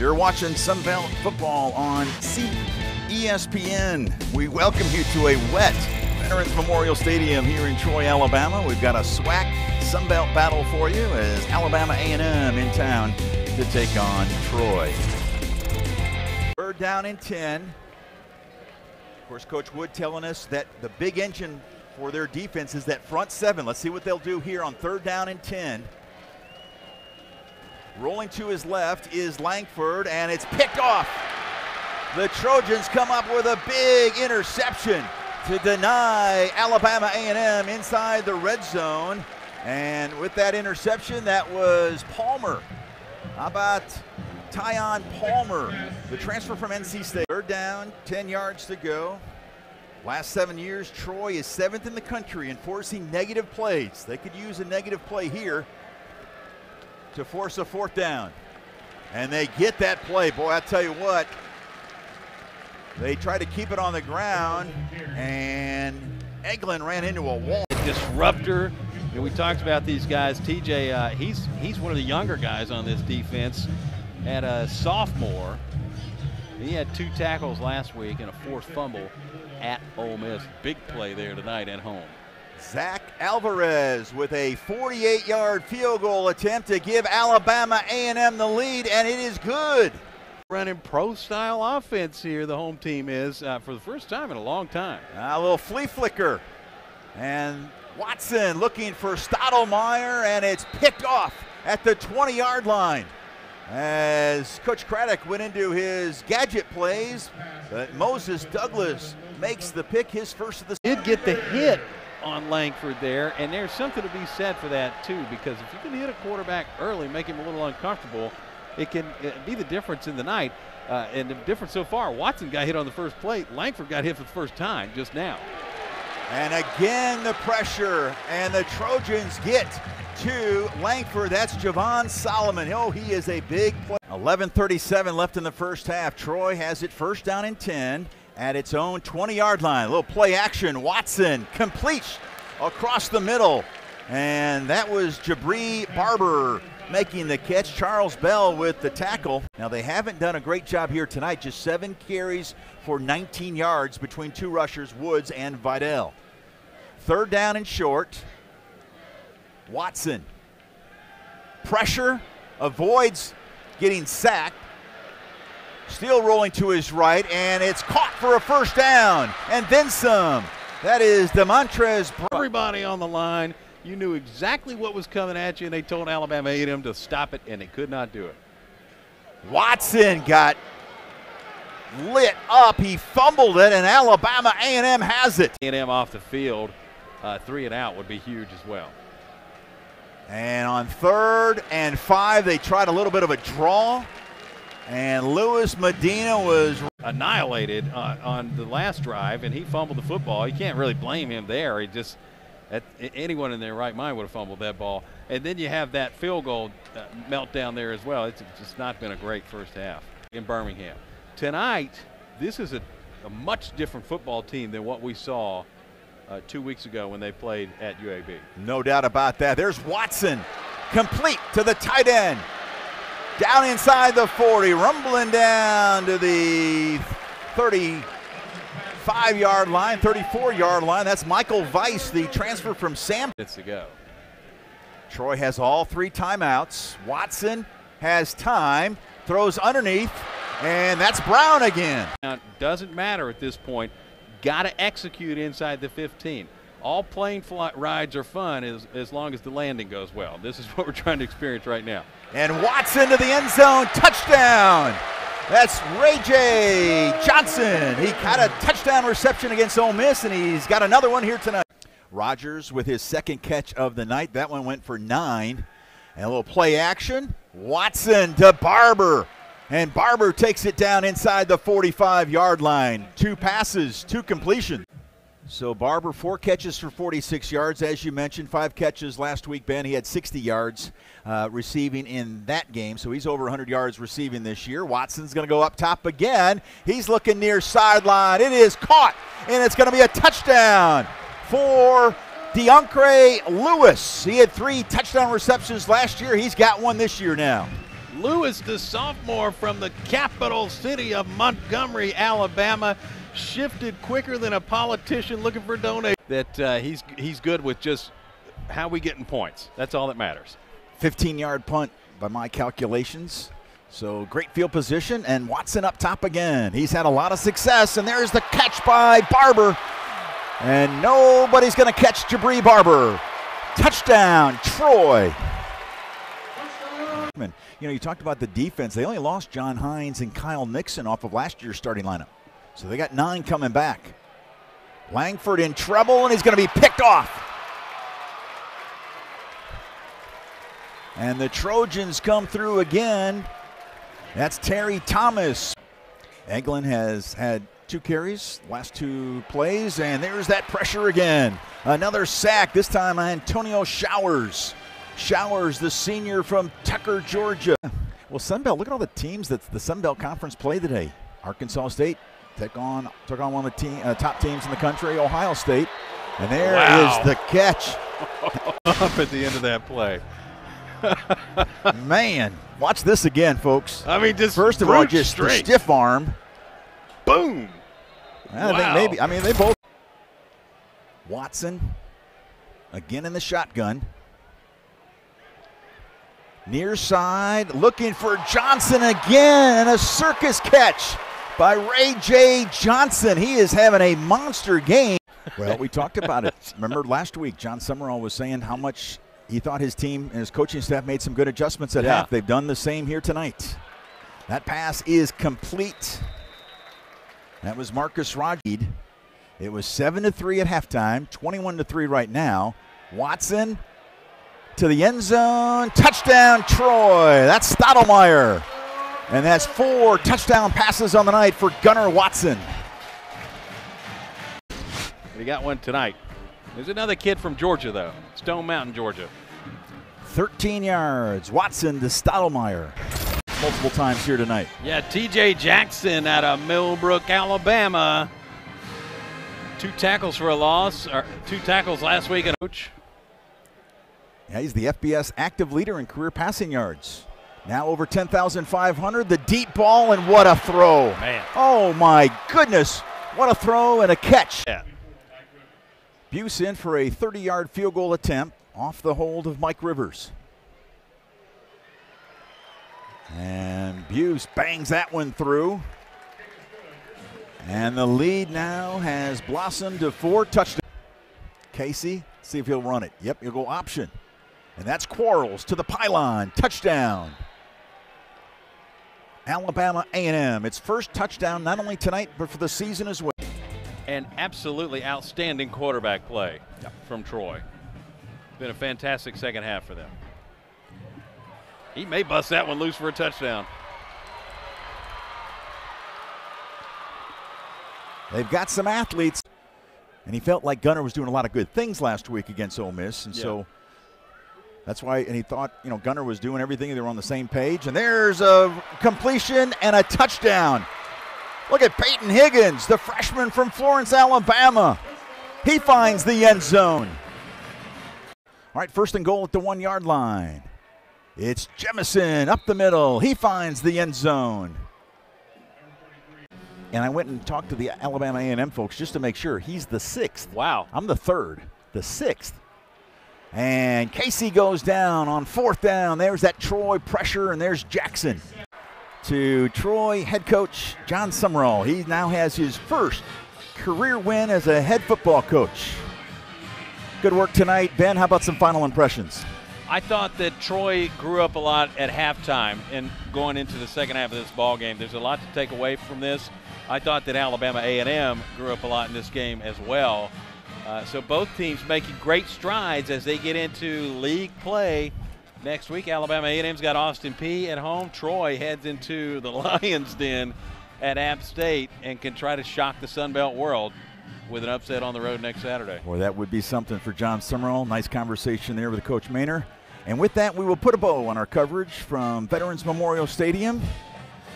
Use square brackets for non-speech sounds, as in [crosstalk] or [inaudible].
You're watching Sunbelt football on CESPN. We welcome you to a wet Veterans Memorial Stadium here in Troy, Alabama. We've got a SWAC Sunbelt battle for you as Alabama A&M in town to take on Troy. Third down and 10. Of course, Coach Wood telling us that the big engine for their defense is that front seven. Let's see what they'll do here on third down and 10. Rolling to his left is Langford, and it's picked off. The Trojans come up with a big interception to deny Alabama A&M inside the red zone. And with that interception, that was Palmer. How about Tyon Palmer, the transfer from NC State? Third down, 10 yards to go. Last seven years, Troy is seventh in the country in forcing negative plays. They could use a negative play here to force a fourth down. And they get that play. Boy, I tell you what, they tried to keep it on the ground, and Eglin ran into a wall. Disruptor. Know, we talked about these guys. TJ, uh, he's he's one of the younger guys on this defense. At a sophomore, he had two tackles last week and a forced fumble at Ole Miss. Big play there tonight at home. Zach Alvarez with a 48-yard field goal attempt to give Alabama A&M the lead, and it is good. Running pro-style offense here, the home team is uh, for the first time in a long time. A little flea flicker, and Watson looking for Stoudemire, and it's picked off at the 20-yard line. As Coach Craddock went into his gadget plays, but Moses Douglas makes the pick, his first of the. Did get the hit on Langford there, and there's something to be said for that too, because if you can hit a quarterback early, make him a little uncomfortable, it can be the difference in the night. Uh, and the difference so far, Watson got hit on the first plate, Langford got hit for the first time just now. And again, the pressure, and the Trojans get to Langford. That's Javon Solomon. Oh, he is a big play. 11:37 left in the first half. Troy has it first down and 10 at its own 20 yard line. A little play action. Watson completes across the middle. And that was Jabre Barber making the catch. Charles Bell with the tackle. Now, they haven't done a great job here tonight. Just seven carries for 19 yards between two rushers, Woods and Vidal. Third down and short. Watson. Pressure, avoids getting sacked. Still rolling to his right, and it's caught for a first down, and then some. That is Demontrez. Everybody on the line, you knew exactly what was coming at you, and they told Alabama A&M to stop it, and they could not do it. Watson got lit up. He fumbled it, and Alabama A&M has it. A&M off the field, uh, three and out would be huge as well. And on third and five, they tried a little bit of a draw. And Louis Medina was annihilated uh, on the last drive, and he fumbled the football. You can't really blame him there. He just at, anyone in their right mind would have fumbled that ball. And then you have that field goal uh, meltdown there as well. It's just not been a great first half in Birmingham. Tonight, this is a, a much different football team than what we saw uh, two weeks ago when they played at UAB. No doubt about that. There's Watson, complete to the tight end down inside the 40, rumbling down to the 35 yard line, 34 yard line. That's Michael Weiss, the transfer from Sam. Minutes to go. Troy has all three timeouts. Watson has time, throws underneath, and that's Brown again. Now, doesn't matter at this point. Got to execute inside the 15 all plane flight rides are fun as, as long as the landing goes well. This is [laughs] what we're trying to experience right now. And Watson to the end zone, touchdown. That's Ray J. Johnson. He got a touchdown reception against Ole Miss, and he's got another one here tonight. Rogers with his second catch of the night. That one went for nine. And a little play action. Watson to Barber. And Barber takes it down inside the 45 yard line. Two passes, two completions. So Barber, four catches for 46 yards, as you mentioned. Five catches last week, Ben. He had 60 yards uh, receiving in that game, so he's over 100 yards receiving this year. Watson's going to go up top again. He's looking near sideline. It is caught, and it's going to be a touchdown for DeAndre Lewis. He had three touchdown receptions last year. He's got one this year now. Lewis, the sophomore from the capital city of Montgomery, Alabama, shifted quicker than a politician looking for donations. That uh, he's he's good with just how we getting points. That's all that matters. 15 yard punt by my calculations. So great field position, and Watson up top again. He's had a lot of success, and there's the catch by Barber. And nobody's going to catch Jabre Barber. Touchdown, Troy. You know, you talked about the defense. They only lost John Hines and Kyle Nixon off of last year's starting lineup. So they got nine coming back. Langford in trouble, and he's going to be picked off. And the Trojans come through again. That's Terry Thomas. Eglin has had two carries, last two plays, and there's that pressure again. Another sack, this time Antonio Showers. Showers, the senior from Tucker, Georgia. Well, Sunbelt, look at all the teams that the Sunbelt Conference play today. Arkansas State took on took on one of the team, uh, top teams in the country, Ohio State. And there wow. is the catch. [laughs] Up at the end of that play. [laughs] Man, watch this again, folks. I mean, just first of all, just the stiff arm. Boom. I wow. think maybe. I mean, they both. Watson, again in the shotgun. Near side, looking for Johnson again, and a circus catch by Ray J. Johnson. He is having a monster game. Well, we talked about it. Remember last week, Jon Sumrall was saying how much he thought his team and his coaching staff made some good adjustments at yeah. half. They've done the same here tonight. That pass is complete. That was Marcus Rogers. It was 7 to 3 at halftime, 21 to 3 right now. Watson to the end zone. Touchdown, Troy. That's Stoudemire. And that's four touchdown passes on the night for Gunnar Watson. He got one tonight. There's another kid from Georgia, though. Stone Mountain, Georgia. 13 yards. Watson to Stoudemire. Multiple times here tonight. Yeah, TJ Jackson out of Millbrook, Alabama. Two tackles for a loss, or two tackles last week. And coach. Yeah, he's the FBS active leader in career passing yards. Now over 10,500. The deep ball, and what a throw. Man. Oh, my goodness. What a throw and a catch. Yeah. Buce in for a 30 yard field goal attempt off the hold of Mike Rivers. And Buce bangs that one through. And the lead now has blossomed to four touchdowns. Casey, see if he'll run it. Yep, he'll go option. And that's Quarles to the pylon. Touchdown. Alabama A&M. Its first touchdown not only tonight but for the season as well. An absolutely outstanding quarterback play yep. from Troy. Been a fantastic second half for them. He may bust that one loose for a touchdown. They've got some athletes, and he felt like Gunnar was doing a lot of good things last week against Ole Miss, and yeah. so that's why. And he thought, you know, Gunnar was doing everything; they were on the same page. And there's a completion and a touchdown. Look at Peyton Higgins, the freshman from Florence, Alabama. He finds the end zone. All right, first and goal at the one yard line. It's Jemison up the middle. He finds the end zone. And I went and talked to the Alabama A&M folks just to make sure he's the sixth. Wow. I'm the third, the sixth. And Casey goes down on fourth down. There's that Troy pressure, and there's Jackson. To Troy head coach Jon Sumrall. He now has his first career win as a head football coach. Good work tonight. Ben, how about some final impressions? I thought that Troy grew up a lot at halftime and going into the second half of this ball game. There's a lot to take away from this. I thought that Alabama A&M grew up a lot in this game as well. Uh, so both teams making great strides as they get into league play. Next week, Alabama A&M's got Austin Peay at home. Troy heads into the [laughs] Lions Den at App State and can try to shock the Sun Belt world with an upset on the road next Saturday. Boy, that would be something for Jon Sumrall. Nice conversation there with Coach Maynor. And with that, we will put a bow on our coverage from Veterans Memorial Stadium.